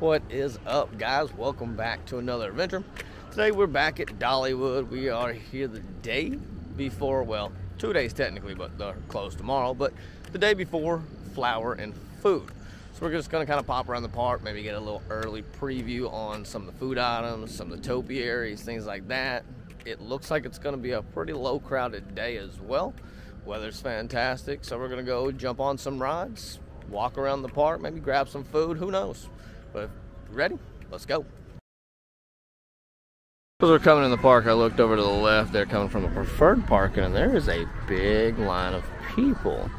What is up, guys? Welcome back to another adventure. Today we're back at Dollywood. We are here the day before, well, two days technically, but they're closed tomorrow, but the day before flower and food. So we're just gonna kind of pop around the park, maybe get a little early preview on some of the food items, some of the topiaries, things like that. It looks like it's gonna be a pretty low crowded day as well. Weather's fantastic, so we're gonna go jump on some rides, walk around the park, maybe grab some food, who knows. But ready? Let's go. As we're coming in the park, I looked over to the left. They're coming from the preferred parking, and there is a big line of people.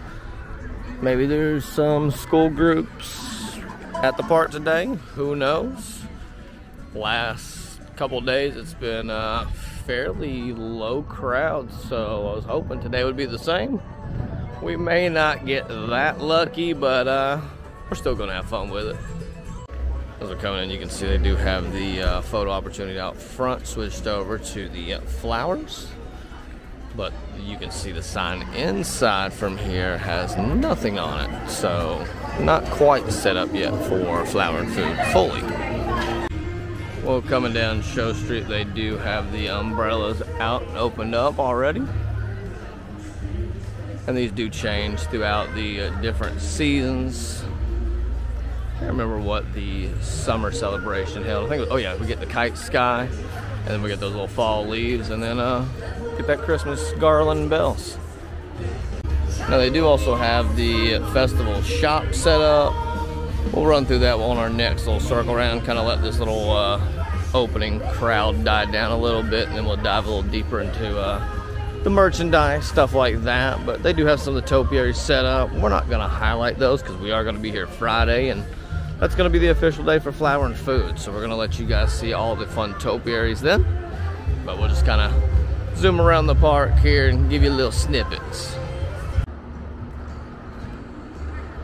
Maybe there's some school groups at the park today. Who knows? Last couple days, it's been a fairly low crowd, so I was hoping today would be the same. We may not get that lucky, but uh, we're still gonna have fun with it. As we're coming in, you can see they do have the uh, photo opportunity out front switched over to the uh, flowers. But you can see the sign inside from here has nothing on it. So, not quite set up yet for flower and food fully. Well, coming down Show Street, they do have the umbrellas out and opened up already. And these do change throughout the uh, different seasons. I remember what the summer celebration held. I think, oh yeah, we get the kite sky, and then we get those little fall leaves, and then uh, get that Christmas garland and bells. Now they do also have the festival shop set up. We'll run through that on our next little circle around, kind of let this little uh, opening crowd die down a little bit, and then we'll dive a little deeper into uh, the merchandise, stuff like that. But they do have some of the topiaries set up. We're not going to highlight those because we are going to be here Friday, and that's going to be the official day for flower and food. So we're going to let you guys see all the fun topiaries then. But we'll just kind of zoom around the park here and give you little snippets.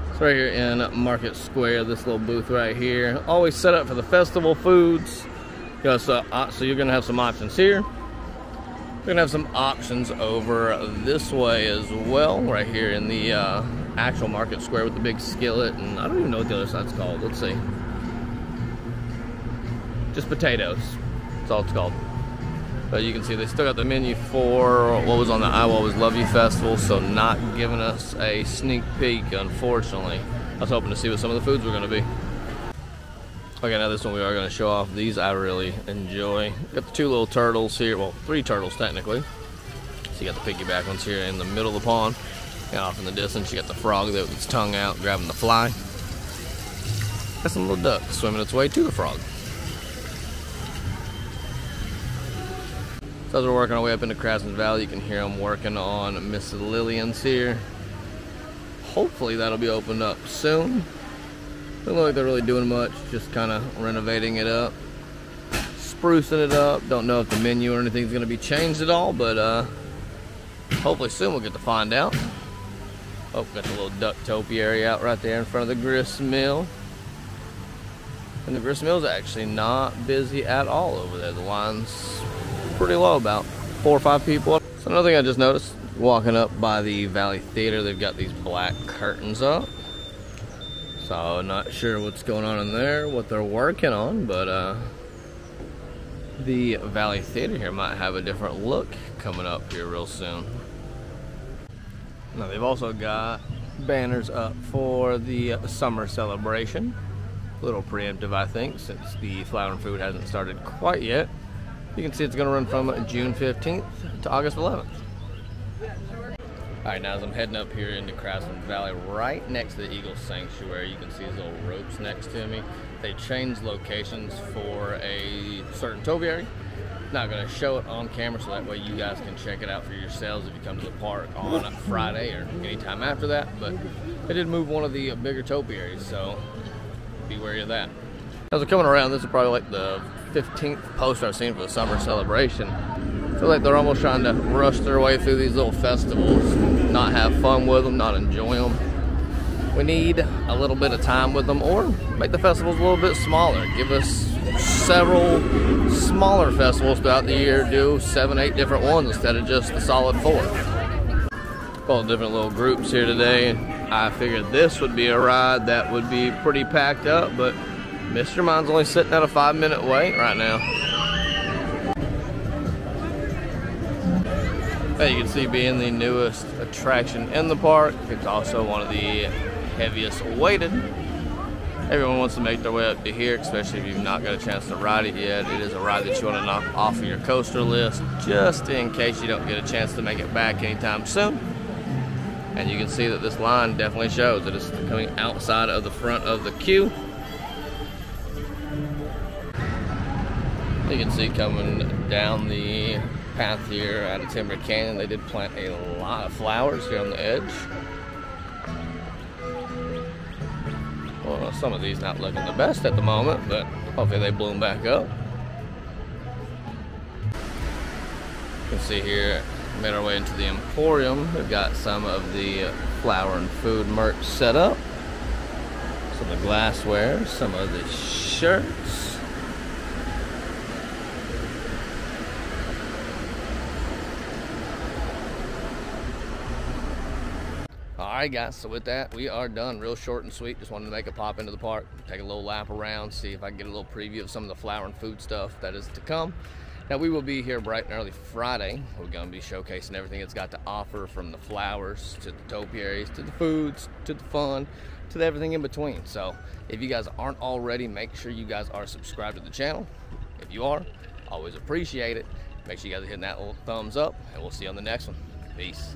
It's right here in Market Square, this little booth right here. Always set up for the festival foods. Uh, so you're going to have some options here. We're going to have some options over this way as well, right here in the uh, actual market square with the big skillet, and I don't even know what the other side's called. Let's see. Just potatoes. That's all it's called. But you can see they still got the menu for what was on the I Always Love You Festival, so not giving us a sneak peek, unfortunately. I was hoping to see what some of the foods were going to be. Okay, now this one we are going to show off. These I really enjoy. Got the two little turtles here, well, three turtles technically. So you got the piggyback ones here in the middle of the pond. And off in the distance, you got the frog there with its tongue out, grabbing the fly. Got some little duck swimming its way to the frog. So as we're working our way up into Craftsman Valley, you can hear them working on Miss Lillian's here. Hopefully that'll be opened up soon. Doesn't look like they're really doing much, just kind of renovating it up, sprucing it up. Don't know if the menu or anything's going to be changed at all, but uh, hopefully soon we'll get to find out. Oh, got the little duck topiary out right there in front of the grist mill. And the grist mill is actually not busy at all over there. The line's pretty low, about four or five people. So another thing I just noticed, walking up by the Valley Theater, they've got these black curtains up. So not sure what's going on in there, what they're working on, but uh, the Valley Theater here might have a different look coming up here real soon. Now they've also got banners up for the summer celebration. A little preemptive, I think, since the flower and food hasn't started quite yet. You can see it's going to run from June 15th to August 11th. All right, now as I'm heading up here into Craftsman Valley, right next to the Eagle Sanctuary, you can see these little ropes next to me. They changed locations for a certain topiary not going to show it on camera so that way you guys can check it out for yourselves if you come to the park on a Friday or anytime after that. But they did move one of the bigger topiaries, so be wary of that. As we're coming around, this is probably like the 15th poster I've seen for the summer celebration. I feel like they're almost trying to rush their way through these little festivals, not have fun with them, not enjoy them. We need a little bit of time with them or make the festivals a little bit smaller. Give us several smaller festivals throughout the year, do seven, eight different ones instead of just the solid four. All different little groups here today. I figured this would be a ride that would be pretty packed up, but Mystery Mine's only sitting at a five minute wait right now. As you can see, being the newest attraction in the park, it's also one of the heaviest weighted. Everyone wants to make their way up to here, especially if you've not got a chance to ride it yet. It is a ride that you want to knock off of your coaster list, just in case you don't get a chance to make it back anytime soon. And you can see that this line definitely shows that it's coming outside of the front of the queue. You can see coming down the path here out of Timber Canyon, they did plant a lot of flowers here on the edge. Well, some of these not looking the best at the moment, but hopefully they bloom back up. You can see here, made our way into the Emporium. We've got some of the flower and food merch set up. Some of the glassware, some of the shirts. Alright guys, so with that, we are done. Real short and sweet. Just wanted to make a pop into the park, take a little lap around, see if I can get a little preview of some of the flower and food stuff that is to come. Now we will be here bright and early Friday. We're going to be showcasing everything it's got to offer from the flowers to the topiaries to the foods to the fun to everything in between. So if you guys aren't already, make sure you guys are subscribed to the channel. If you are, always appreciate it. Make sure you guys are hitting that little thumbs up and we'll see you on the next one. Peace.